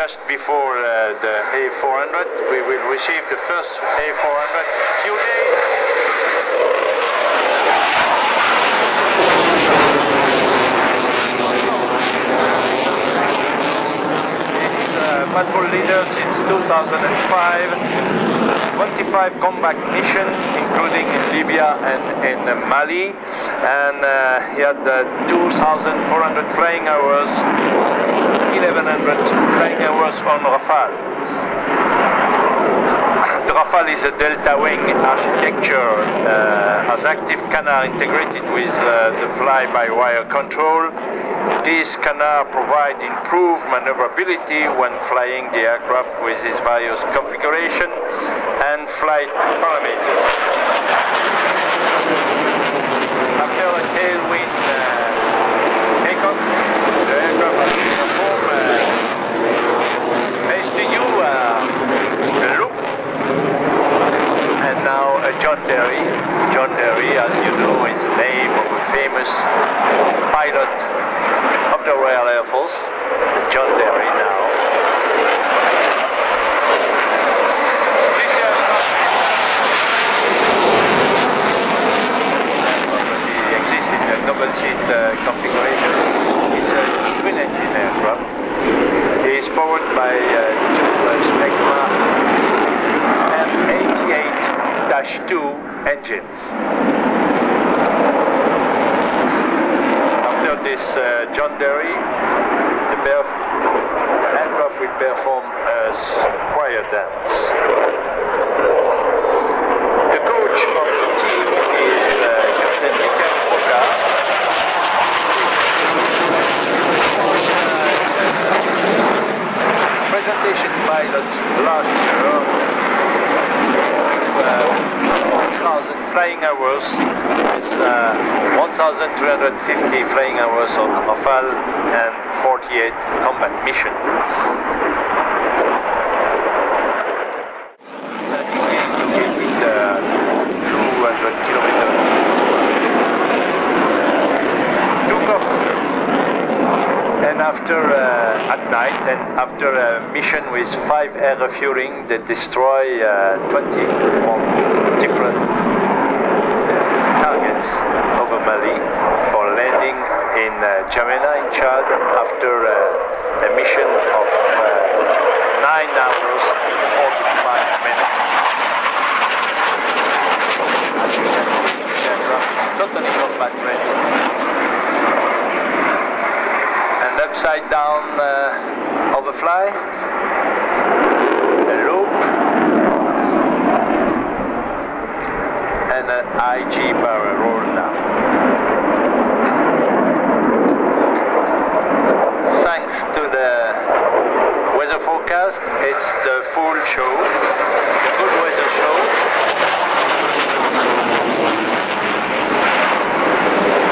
just before uh, the A400. We will receive the first A400 few days. uh, patrol leader since 2005. 25 combat mission, including in Libya and in Mali, and uh, he had uh, 2,400 flying hours, 1,100 flying on Rafale. The Rafale is a delta wing architecture, uh, has active canard integrated with uh, the fly-by-wire control. This canard provides improved maneuverability when flying the aircraft with its various configuration and flight parameters. After a tailwind uh, takeoff, the aircraft has been performed uh, face to you, uh, a loop and now uh, John Derry. John Derry, as you know, is the name of a famous of the Royal Air Force, John Derry now. Exists in a double seat uh, configuration. It's a twin engine aircraft. It is powered by uh, two uh, Snecma M88-2 engines. This uh, John Derry, the, aircraft will perform a choir dance. The coach of the team is uh, Captain Foga. Presentation pilots last year uh, 1,000 flying hours 1,350 flying hours on Rafale and 48 combat mission. It is located 200 kilometers east of Paris. Took off and after uh, at night and after a mission with five air refueling they destroy uh, 21 different targets over Mali for landing in uh, N'Djamena in Chad after uh, a mission of uh, 9 hours 45 minutes. As you can totally combat ready and upside down uh, overfly, a loop, and an IG barrel roll down. Thanks to the weather forecast, it's the full show, the good weather show.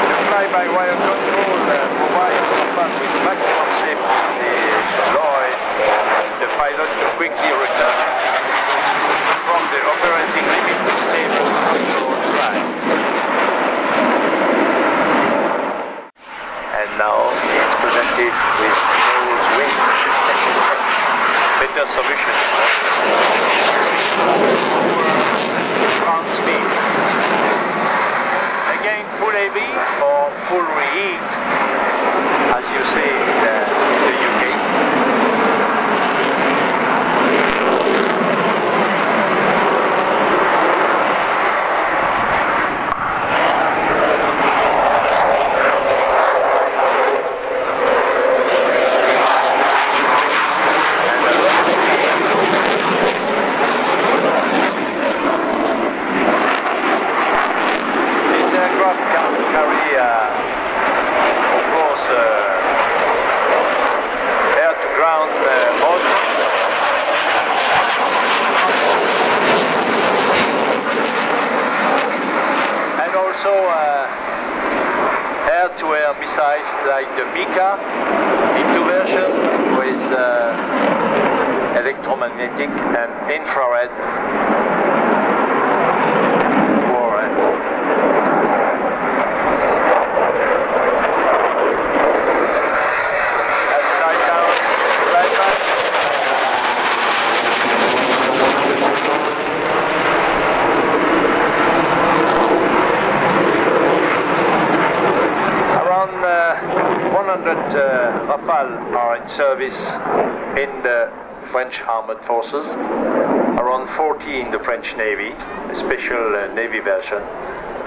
The fly-by-wire control uh, provides Rafale with maximum safety in the Lloyd the pilot to quickly return from the operating limit to stable control flight. And now it's presented with nose wing. Better solution. Ground speed. Again, full AV or full reheat, as you say in the, in the UK. This aircraft can carry, uh, of course, uh, air-to-ground uh, motors. And also uh, air-to-air missiles like the MICA into version with uh, electromagnetic and infrared warhead. Upside down, right back. Rafale are in service in the French armed forces, around 40 in the French Navy, a special uh, Navy version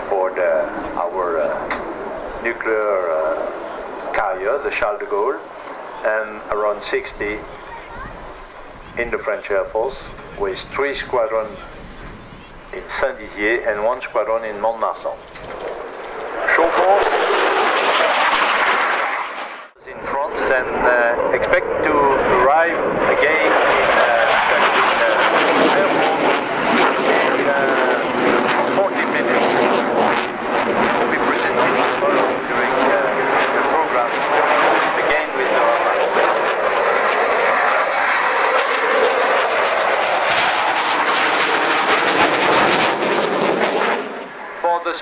for the, our uh, nuclear uh, carrier, the Charles de Gaulle, and around 60 in the French Air Force, with three squadrons in Saint-Dizier and one squadron in Mont-de-Marsan. Show force in And uh, expect to arrive again in, uh, in uh, airport in uh, 40 minutes. To be presented tomorrow during uh, the program again with the Rafale. For the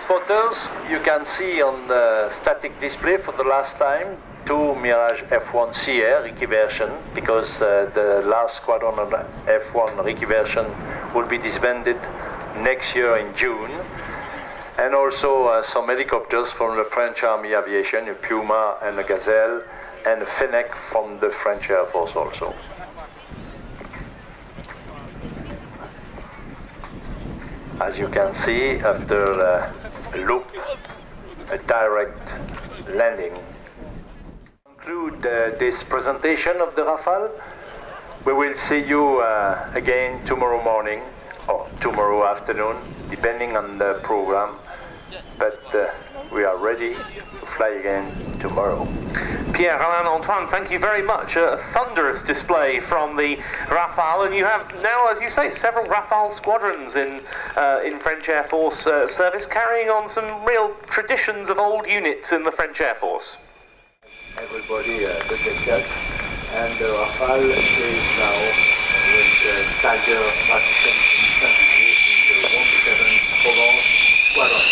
spotters, you can see on the static display for the last time two Mirage F1 CR recce version because uh, the last squadron of F1 recce version will be disbanded next year in June. And also uh, some helicopters from the French Army Aviation, a Puma and a Gazelle, and a Fennec from the French Air Force also. As you can see, after uh, loop, a direct landing. Conclude uh, this presentation of the Rafale. We will see you uh, again tomorrow morning or tomorrow afternoon, depending on the program. But uh, we are ready to fly again tomorrow. Pierre Alain Antoine, thank you very much. A thunderous display from the Rafale, and you have now, as you say, several Rafale squadrons in uh, in French Air Force uh, service, carrying on some real traditions of old units in the French Air Force. Everybody uh, look at that. And the Rafale is now with the Tiger Vatican in the 1-7 Provence squadron.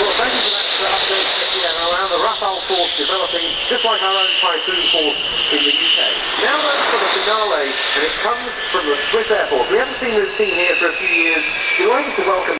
Well, thank you for that update, Pierre Alain. The Rafale force developing just like our own Typhoon force in the UK. Now that's for the finale, and it comes from the Swiss Air Force. We haven't seen this team here for a few years. Delighted to welcome